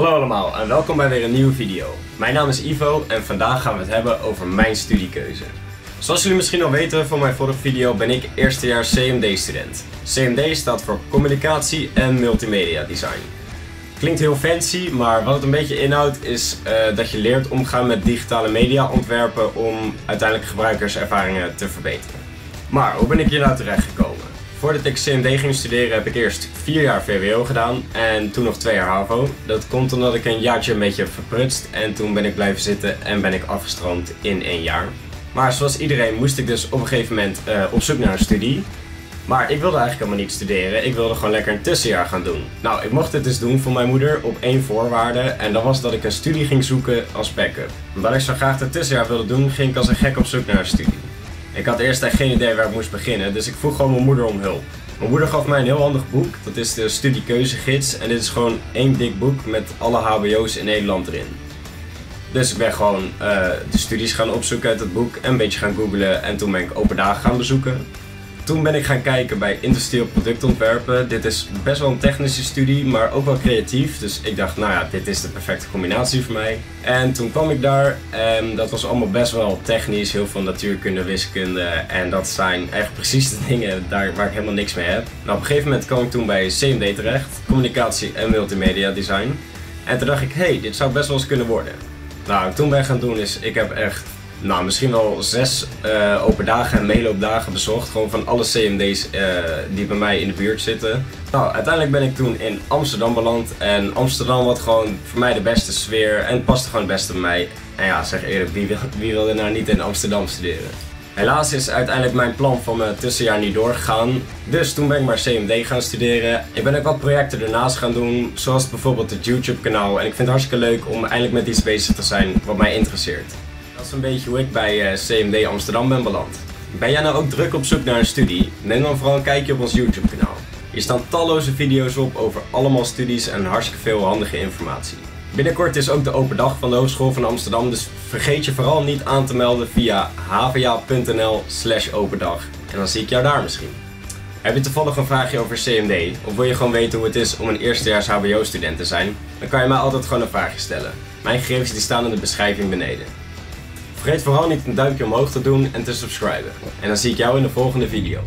Hallo allemaal en welkom bij weer een nieuwe video. Mijn naam is Ivo en vandaag gaan we het hebben over mijn studiekeuze. Zoals jullie misschien al weten van mijn vorige video ben ik eerstejaars CMD student. CMD staat voor Communicatie en Multimedia Design. Klinkt heel fancy, maar wat het een beetje inhoudt is uh, dat je leert omgaan met digitale media ontwerpen om uiteindelijk gebruikerservaringen te verbeteren. Maar hoe ben ik hier nou terecht gekomen? Voordat ik CMD ging studeren heb ik eerst vier jaar VWO gedaan en toen nog twee jaar HAVO. Dat komt omdat ik een jaartje een beetje verprutst en toen ben ik blijven zitten en ben ik afgestroomd in één jaar. Maar zoals iedereen moest ik dus op een gegeven moment uh, op zoek naar een studie. Maar ik wilde eigenlijk helemaal niet studeren, ik wilde gewoon lekker een tussenjaar gaan doen. Nou, ik mocht dit dus doen voor mijn moeder op één voorwaarde en dat was dat ik een studie ging zoeken als backup. Omdat ik zo graag het tussenjaar wilde doen, ging ik als een gek op zoek naar een studie. Ik had eerst echt geen idee waar ik moest beginnen, dus ik vroeg gewoon mijn moeder om hulp. Mijn moeder gaf mij een heel handig boek, dat is de studiekeuzegids en dit is gewoon één dik boek met alle hbo's in Nederland erin. Dus ik ben gewoon uh, de studies gaan opzoeken uit het boek en een beetje gaan googlen en toen ben ik open dagen gaan bezoeken. Toen ben ik gaan kijken bij industrieel productontwerpen. Dit is best wel een technische studie, maar ook wel creatief. Dus ik dacht, nou ja, dit is de perfecte combinatie voor mij. En toen kwam ik daar en dat was allemaal best wel technisch. Heel veel natuurkunde, wiskunde. En dat zijn eigenlijk precies de dingen daar waar ik helemaal niks mee heb. Nou, op een gegeven moment kwam ik toen bij CMD terecht. Communicatie en multimedia design. En toen dacht ik, hey, dit zou best wel eens kunnen worden. Nou, toen ben ik gaan doen is, ik heb echt nou, misschien wel zes uh, open dagen en meeloopdagen bezocht. Gewoon van alle CMD's uh, die bij mij in de buurt zitten. Nou, uiteindelijk ben ik toen in Amsterdam beland. En Amsterdam had gewoon voor mij de beste sfeer en paste gewoon het beste bij mij. En ja, zeg eerlijk, wie wie wil er nou niet in Amsterdam studeren? Helaas is uiteindelijk mijn plan van mijn tussenjaar niet doorgegaan. Dus toen ben ik maar CMD gaan studeren. Ik ben ook wat projecten ernaast gaan doen, zoals bijvoorbeeld het YouTube kanaal. En ik vind het hartstikke leuk om eindelijk met iets bezig te zijn wat mij interesseert. Dat is een beetje hoe ik bij eh, CMD Amsterdam ben beland. Ben jij nou ook druk op zoek naar een studie? Neem dan vooral een kijkje op ons YouTube kanaal. Hier staan talloze video's op over allemaal studies en hartstikke veel handige informatie. Binnenkort is ook de open dag van de Hogeschool van Amsterdam, dus vergeet je vooral niet aan te melden via hva.nl slash opendag. En dan zie ik jou daar misschien. Heb je toevallig een vraagje over CMD, of wil je gewoon weten hoe het is om een eerstejaars hbo student te zijn? Dan kan je mij altijd gewoon een vraagje stellen. Mijn gegevens die staan in de beschrijving beneden. Vergeet vooral niet een duimpje omhoog te doen en te subscriben. En dan zie ik jou in de volgende video.